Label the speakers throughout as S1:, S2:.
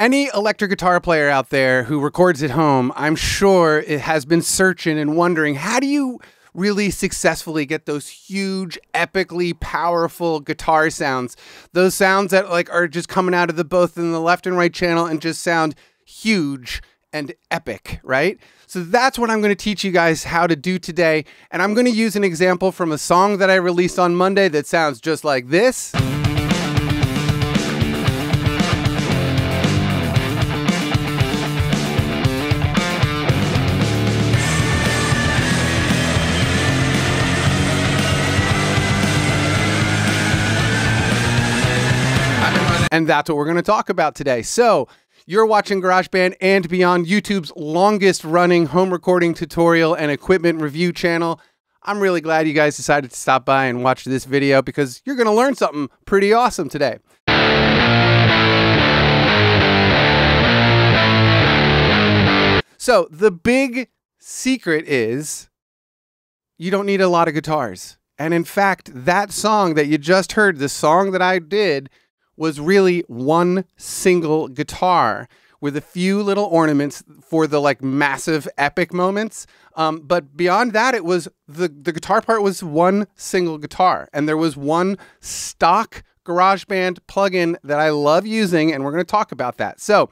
S1: Any electric guitar player out there who records at home, I'm sure it has been searching and wondering how do you really successfully get those huge, epically powerful guitar sounds. Those sounds that like are just coming out of the both in the left and right channel and just sound huge and epic, right? So that's what I'm going to teach you guys how to do today. And I'm going to use an example from a song that I released on Monday that sounds just like this. And that's what we're going to talk about today. So, you're watching GarageBand and Beyond, YouTube's longest running home recording tutorial and equipment review channel. I'm really glad you guys decided to stop by and watch this video because you're going to learn something pretty awesome today. So, the big secret is you don't need a lot of guitars. And in fact, that song that you just heard, the song that I did, was really one single guitar with a few little ornaments for the like massive epic moments. Um, but beyond that, it was the the guitar part was one single guitar, and there was one stock GarageBand plugin that I love using, and we're going to talk about that. So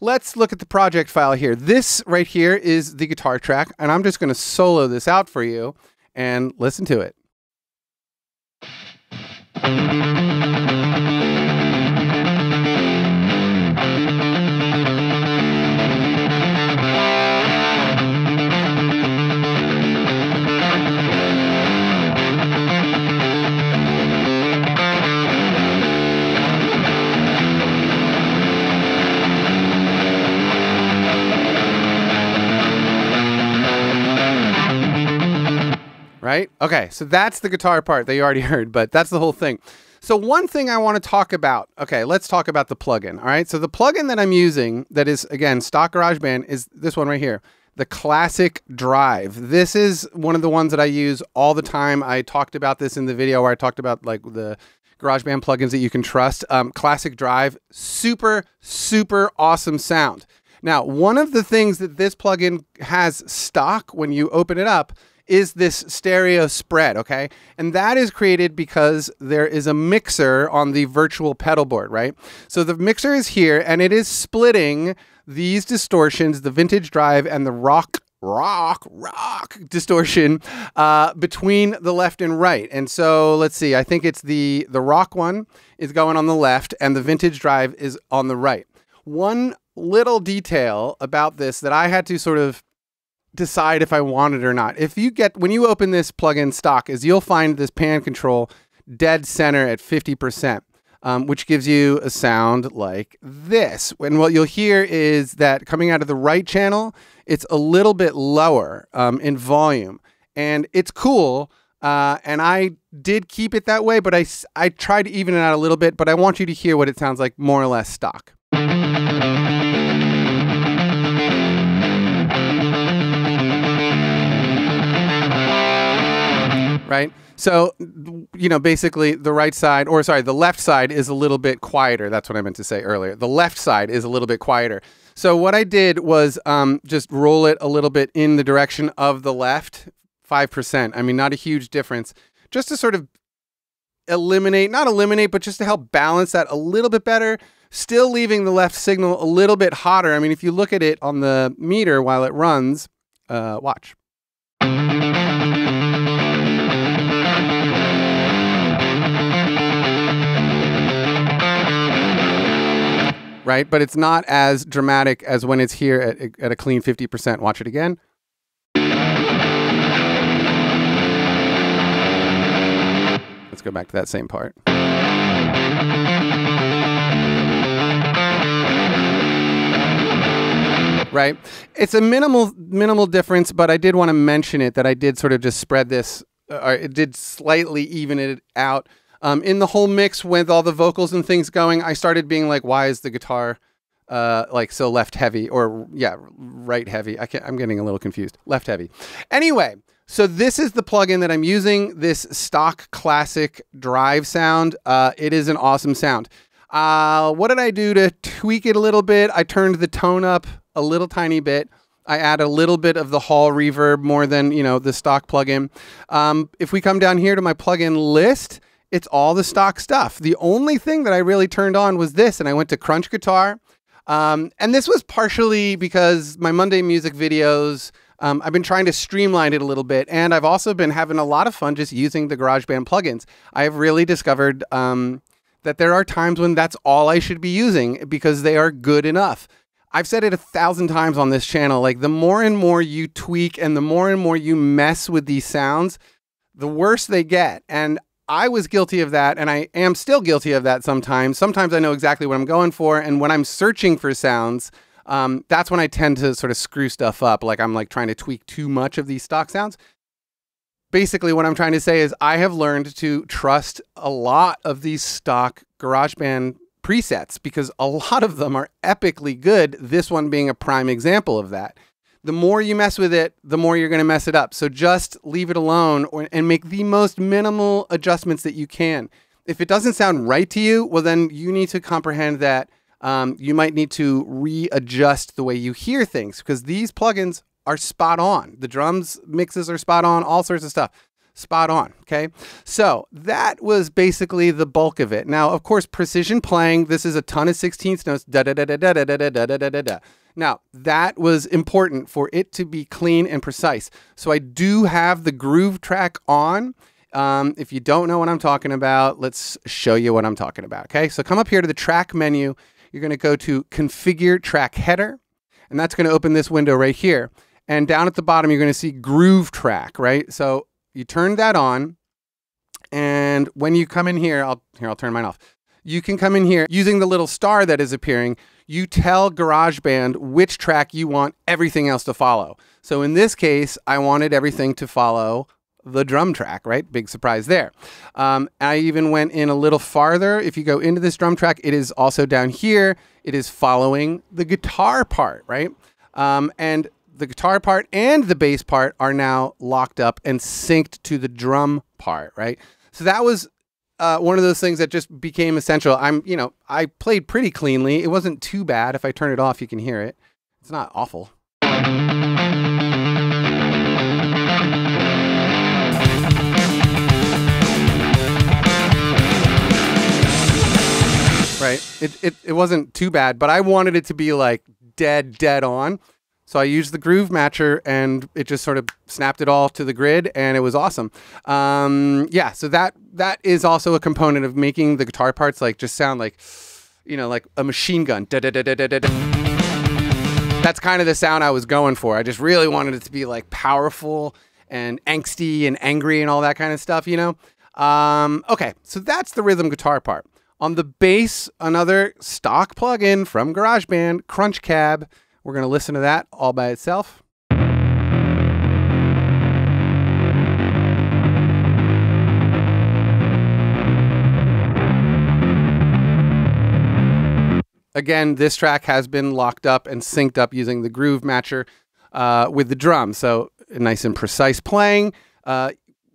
S1: let's look at the project file here. This right here is the guitar track, and I'm just going to solo this out for you and listen to it. Okay, so that's the guitar part that you already heard, but that's the whole thing. So one thing I want to talk about, okay, let's talk about the plugin. All right, so the plugin that I'm using that is again stock GarageBand is this one right here, the Classic Drive. This is one of the ones that I use all the time. I talked about this in the video where I talked about like the GarageBand plugins that you can trust. Um, Classic Drive, super super awesome sound. Now, one of the things that this plugin has stock when you open it up is this stereo spread, okay? And that is created because there is a mixer on the virtual pedal board, right? So the mixer is here and it is splitting these distortions, the vintage drive and the rock rock rock distortion uh, between the left and right and so let's see i think it's the the rock one is going on the left and the vintage drive is on the right one little detail about this that i had to sort of decide if I want it or not. If you get when you open this plugin stock, is you'll find this pan control dead center at 50%, um, which gives you a sound like this. And what you'll hear is that coming out of the right channel, it's a little bit lower um, in volume, and it's cool. Uh, and I did keep it that way, but I, I tried to even it out a little bit, but I want you to hear what it sounds like more or less stock. Right? So, you know, basically the right side, or sorry, the left side is a little bit quieter. That's what I meant to say earlier. The left side is a little bit quieter. So, what I did was um, just roll it a little bit in the direction of the left, 5%. I mean, not a huge difference, just to sort of eliminate, not eliminate, but just to help balance that a little bit better. Still leaving the left signal a little bit hotter. I mean, if you look at it on the meter while it runs, uh, watch. Right? But it's not as dramatic as when it's here at, at a clean 50%. Watch it again. Let's go back to that same part. Right? It's a minimal minimal difference, but I did want to mention it that I did sort of just spread this uh, or it did slightly even it out um, in the whole mix with all the vocals and things going, I started being like, why is the guitar uh, like so left heavy or yeah, right heavy? I can't, I'm getting a little confused. Left heavy. Anyway, so this is the plugin that I'm using. This stock classic drive sound. Uh, it is an awesome sound. Uh, what did I do to tweak it a little bit? I turned the tone up a little tiny bit. I add a little bit of the hall reverb more than you know the stock plugin. Um, if we come down here to my plugin list, it's all the stock stuff. The only thing that I really turned on was this, and I went to Crunch Guitar. Um, and this was partially because my Monday music videos, um, I've been trying to streamline it a little bit, and I've also been having a lot of fun just using the GarageBand plugins. I have really discovered um, that there are times when that's all I should be using because they are good enough. I've said it a thousand times on this channel. Like the more and more you tweak and the more and more you mess with these sounds, the worse they get. And I was guilty of that, and I am still guilty of that sometimes. Sometimes I know exactly what I'm going for, and when I'm searching for sounds, um, that's when I tend to sort of screw stuff up. Like I'm like trying to tweak too much of these stock sounds. Basically, what I'm trying to say is I have learned to trust a lot of these stock GarageBand presets because a lot of them are epically good, this one being a prime example of that. The more you mess with it, the more you're going to mess it up. So just leave it alone or, and make the most minimal adjustments that you can. If it doesn't sound right to you, well, then you need to comprehend that um, you might need to readjust the way you hear things because these plugins are spot on. The drums mixes are spot on, all sorts of stuff spot on. Okay. So that was basically the bulk of it. Now, of course, precision playing, this is a ton of 16th notes. Da da da da da da da da da da da da. Now, that was important for it to be clean and precise. So I do have the groove track on. Um, if you don't know what I'm talking about, let's show you what I'm talking about. Okay. So come up here to the track menu. You're going to go to configure track header, and that's going to open this window right here. And down at the bottom, you're going to see groove track, right? So you turn that on, and when you come in here, I'll here I'll turn mine off. You can come in here using the little star that is appearing. You tell GarageBand which track you want everything else to follow. So in this case, I wanted everything to follow the drum track, right? Big surprise there. Um, I even went in a little farther. If you go into this drum track, it is also down here. It is following the guitar part, right? Um, and the guitar part and the bass part are now locked up and synced to the drum part, right? So that was uh, one of those things that just became essential. I'm, you know, I played pretty cleanly. It wasn't too bad. If I turn it off, you can hear it. It's not awful. Right. It, it, it wasn't too bad, but I wanted it to be like dead, dead on. So I used the groove matcher and it just sort of snapped it all to the grid and it was awesome. Um, yeah, so that that is also a component of making the guitar parts like just sound like, you know, like a machine gun. That's kind of the sound I was going for. I just really wanted it to be like powerful and angsty and angry and all that kind of stuff, you know? Um, okay, so that's the rhythm guitar part. On the bass, another stock plugin from GarageBand, Crunch Cab. We're going to listen to that all by itself. Again, this track has been locked up and synced up using the groove matcher uh, with the drum. So nice and precise playing, uh,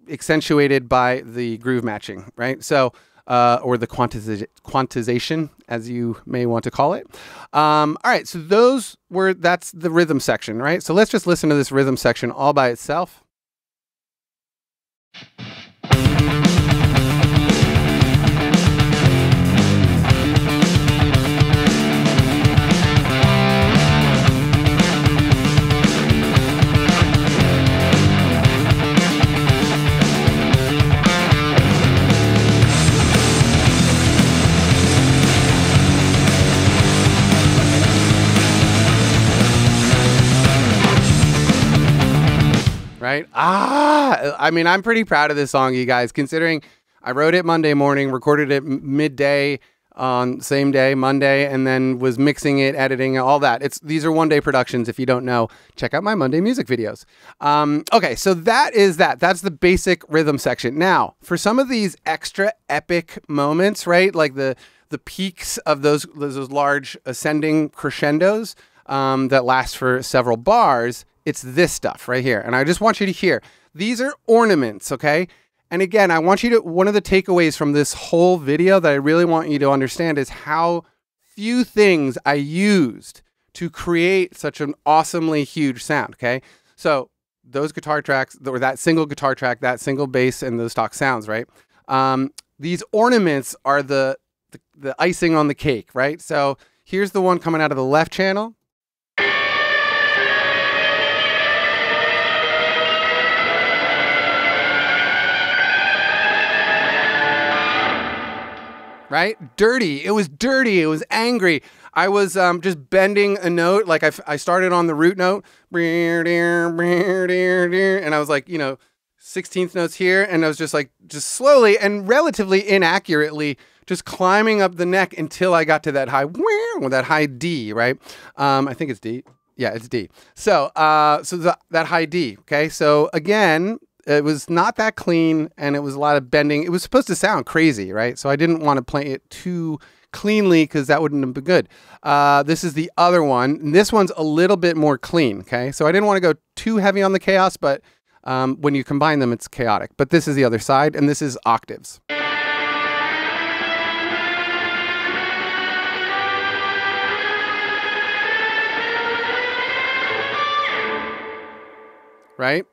S1: accentuated by the groove matching, right? So uh, or the quantiz- quantization, as you may want to call it. Um, all right, so those were that's the rhythm section, right? So let's just listen to this rhythm section all by itself. Right? Ah, I mean, I'm pretty proud of this song, you guys, considering I wrote it Monday morning, recorded it midday on same day, Monday, and then was mixing it, editing, all that. It's these are one day productions. If you don't know, check out my Monday music videos. Um, okay, so that is that. That's the basic rhythm section. Now, for some of these extra epic moments, right, like the the peaks of those those large ascending crescendos um, that last for several bars, it's this stuff right here. And I just want you to hear these are ornaments, okay? And again, I want you to, one of the takeaways from this whole video that I really want you to understand is how few things I used to create such an awesomely huge sound. Okay. So those guitar tracks, or that single guitar track, that single bass, and those stock sounds, right? Um, these ornaments are the, the, the icing on the cake, right? So here's the one coming out of the left channel. Right? Dirty. It was dirty. It was angry. I was um, just bending a note. Like I, I started on the root note, and I was like, you know, 16th notes here. And I was just like, just slowly and relatively inaccurately just climbing up the neck until I got to that high, that high D, right? Um, I think it's D. Yeah, it's D. So, uh, so the, that high D. Okay. So again, it was not that clean and it was a lot of bending. It was supposed to sound crazy, right? So I didn't want to play it too cleanly because that wouldn't have been good. Uh, this is the other one. This one's a little bit more clean, okay? So I didn't want to go too heavy on the chaos, but um, when you combine them, it's chaotic. But this is the other side, and this is octaves. Right?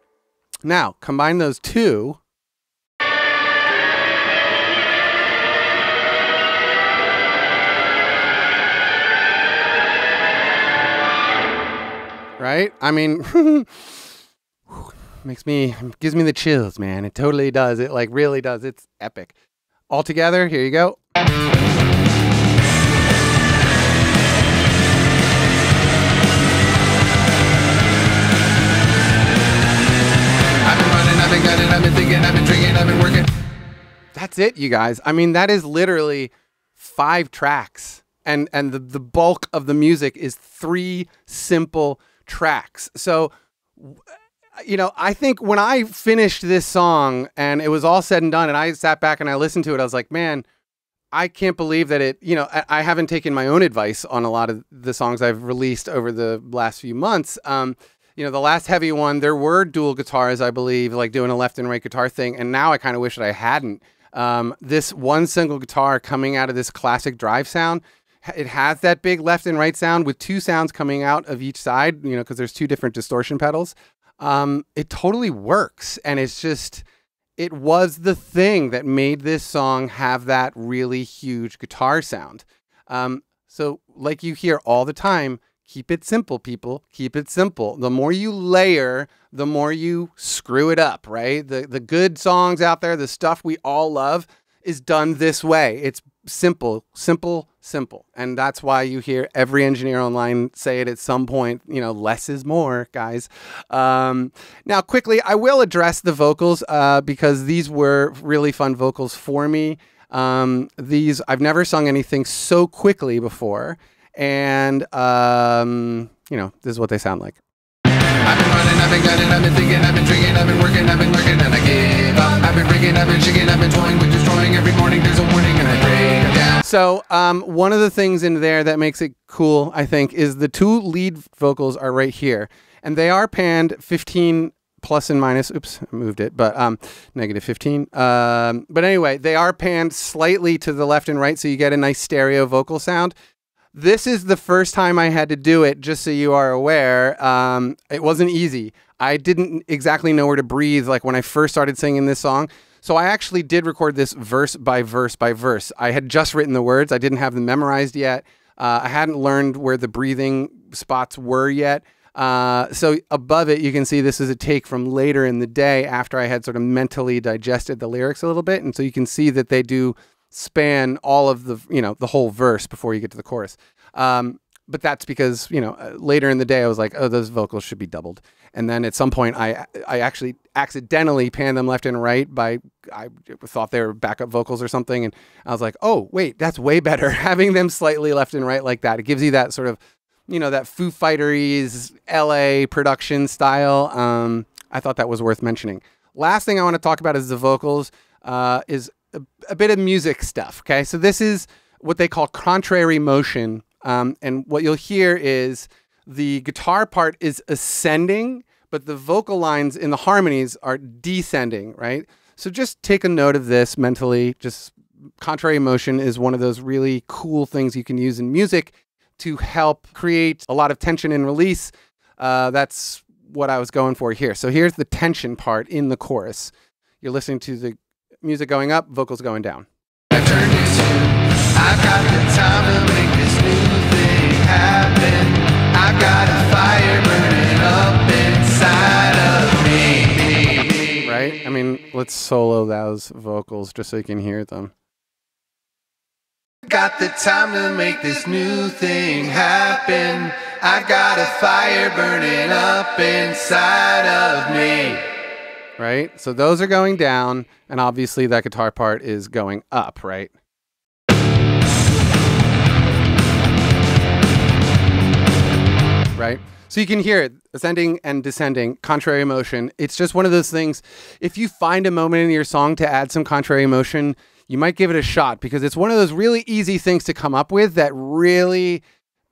S1: Now, combine those two. Right? I mean, makes me, gives me the chills, man. It totally does. It like really does. It's epic. All together, here you go. I've been thinking, I've been drinking, I've been working. That's it, you guys. I mean, that is literally five tracks. And and the, the bulk of the music is three simple tracks. So you know, I think when I finished this song and it was all said and done, and I sat back and I listened to it, I was like, man, I can't believe that it, you know, I, I haven't taken my own advice on a lot of the songs I've released over the last few months. Um, you know, the last heavy one, there were dual guitars, I believe, like doing a left and right guitar thing. And now I kind of wish that I hadn't. Um, this one single guitar coming out of this classic drive sound, it has that big left and right sound with two sounds coming out of each side, you know, because there's two different distortion pedals. Um, it totally works. And it's just, it was the thing that made this song have that really huge guitar sound. Um, so, like you hear all the time, Keep it simple, people. Keep it simple. The more you layer, the more you screw it up, right? The the good songs out there, the stuff we all love is done this way. It's simple, simple, simple. And that's why you hear every engineer online say it at some point, you know, less is more, guys. Um, now, quickly, I will address the vocals uh, because these were really fun vocals for me. Um, these, I've never sung anything so quickly before and um, you know, this is what they sound like. I've been running, I've been gunning, I've been thinking, I've been drinking, I've been working, I've been lurking, and I gave up. I've been breaking, I've been shaking, I've been toying with destroying. Every morning there's a warning, and I break down. So, um, one of the things in there that makes it cool, I think, is the two lead vocals are right here, and they are panned 15 plus and minus. Oops, I moved it, but um, negative 15. Um, but anyway, they are panned slightly to the left and right, so you get a nice stereo vocal sound. This is the first time I had to do it, just so you are aware. Um, it wasn't easy. I didn't exactly know where to breathe like when I first started singing this song. So I actually did record this verse by verse by verse. I had just written the words, I didn't have them memorized yet. Uh, I hadn't learned where the breathing spots were yet. Uh, so above it, you can see this is a take from later in the day after I had sort of mentally digested the lyrics a little bit. And so you can see that they do span all of the you know the whole verse before you get to the chorus. Um, but that's because you know uh, later in the day I was like, oh, those vocals should be doubled. And then at some point, I I actually accidentally panned them left and right by I thought they were backup vocals or something, and I was like, oh wait, that's way better having them slightly left and right like that. It gives you that sort of you know that Foo Fighters LA production style. Um, I thought that was worth mentioning. Last thing I want to talk about is the vocals. Uh, is a, bit of music stuff. Okay, so this is what they call contrary motion, um, and what you'll hear is the guitar part is ascending, but the vocal lines in the harmonies are descending. Right. So just take a note of this mentally. Just contrary motion is one of those really cool things you can use in music to help create a lot of tension and release. Uh, that's what I was going for here. So here's the tension part in the chorus. You're listening to the music going up, vocals going down. I've got the time to make this new thing happen. I've got a fire burning up inside of me. Right? I mean, let's solo those vocals just so you can hear them. Got the time to make this new thing happen. I've got a fire burning up inside of me. Right? So those are going down, and obviously that guitar part is going up, right? Right? So you can hear it ascending and descending, contrary motion. It's just one of those things. If you find a moment in your song to add some contrary motion, you might give it a shot because it's one of those really easy things to come up with that really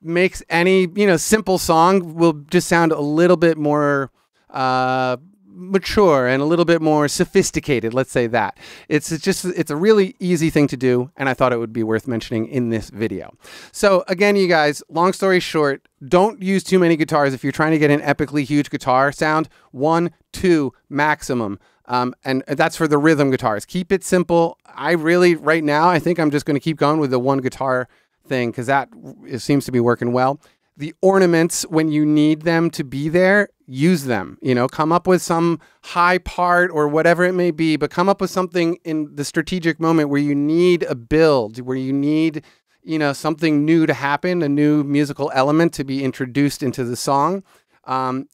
S1: makes any you know simple song will just sound a little bit more uh, mature and a little bit more sophisticated let's say that it's, it's just it's a really easy thing to do and i thought it would be worth mentioning in this video so again you guys long story short don't use too many guitars if you're trying to get an epically huge guitar sound one two maximum um, and that's for the rhythm guitars. Keep it simple. I really, right now, I think I'm just going to keep going with the one guitar thing because that seems to be working well. The ornaments, when you need them to be there, use them. You know, come up with some high part or whatever it may be, but come up with something in the strategic moment where you need a build, where you need, you know, something new to happen, a new musical element to be introduced into the song. Um,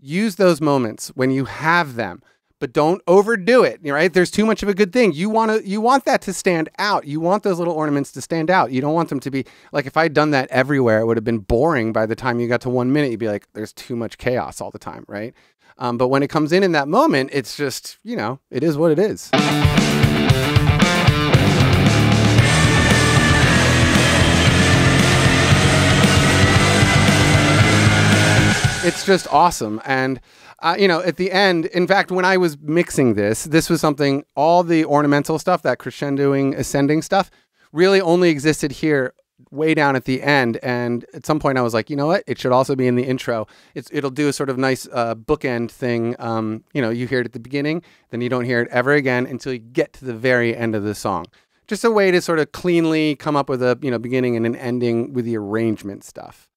S1: use those moments when you have them but don't overdo it right? There's too much of a good thing. You want to you want that to stand out. You want those little ornaments to stand out. You don't want them to be like if i'd done that everywhere it would have been boring by the time you got to one minute. You'd be like there's too much chaos all the time right? Um, but when it comes in in that moment it's just you know it is what it is it's just awesome and uh, you know, at the end, in fact, when I was mixing this, this was something, all the ornamental stuff, that crescendoing, ascending stuff, really only existed here way down at the end. And at some point, I was like, you know what? It should also be in the intro. It's, it'll do a sort of nice uh, bookend thing. Um, you know, you hear it at the beginning, then you don't hear it ever again until you get to the very end of the song. Just a way to sort of cleanly come up with a you know beginning and an ending with the arrangement stuff.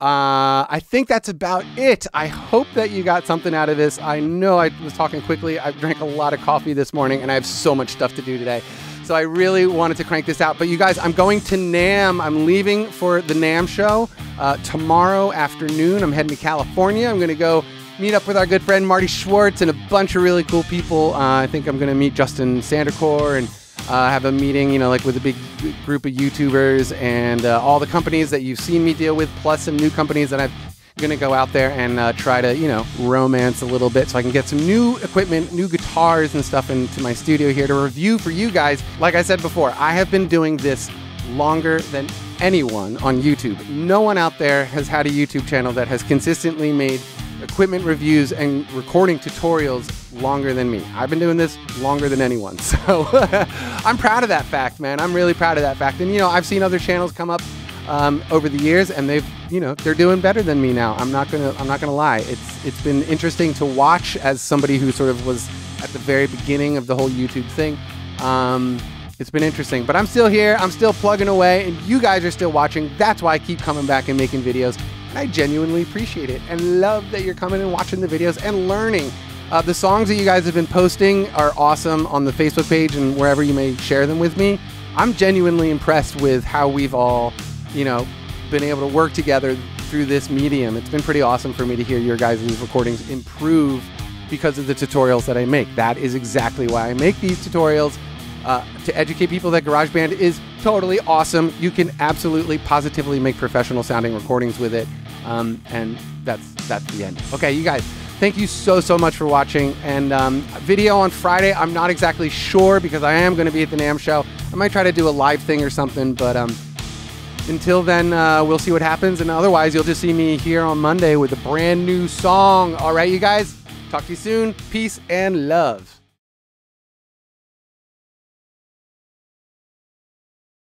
S1: Uh, I think that's about it. I hope that you got something out of this. I know I was talking quickly. I drank a lot of coffee this morning and I have so much stuff to do today. So I really wanted to crank this out. But you guys, I'm going to NAMM. I'm leaving for the NAMM show uh, tomorrow afternoon. I'm heading to California. I'm going to go meet up with our good friend Marty Schwartz and a bunch of really cool people. Uh, I think I'm going to meet Justin Sandercoe and uh, have a meeting, you know, like with a big group of YouTubers and uh, all the companies that you've seen me deal with, plus some new companies that I'm going to go out there and uh, try to, you know, romance a little bit so I can get some new equipment, new guitars and stuff into my studio here to review for you guys. Like I said before, I have been doing this longer than anyone on YouTube. No one out there has had a YouTube channel that has consistently made equipment reviews and recording tutorials longer than me. I've been doing this longer than anyone. So I'm proud of that fact, man. I'm really proud of that fact. And, you know, I've seen other channels come up um, over the years and they've, you know, they're doing better than me now. I'm not going to, I'm not going to lie. It's, it's been interesting to watch as somebody who sort of was at the very beginning of the whole YouTube thing. Um, it's been interesting, but I'm still here. I'm still plugging away and you guys are still watching. That's why I keep coming back and making videos. And I genuinely appreciate it and love that you're coming and watching the videos and learning. Uh, the songs that you guys have been posting are awesome on the Facebook page and wherever you may share them with me. I'm genuinely impressed with how we've all, you know, been able to work together through this medium. It's been pretty awesome for me to hear your guys' recordings improve because of the tutorials that I make. That is exactly why I make these tutorials uh, to educate people that GarageBand is totally awesome. You can absolutely, positively make professional sounding recordings with it, um, and that's that's the end. Okay, you guys. Thank you so, so much for watching. And um, video on Friday, I'm not exactly sure because I am going to be at the NAMM show. I might try to do a live thing or something, but um, until then, uh, we'll see what happens. And otherwise, you'll just see me here on Monday with a brand new song. All right, you guys, talk to you soon. Peace and love.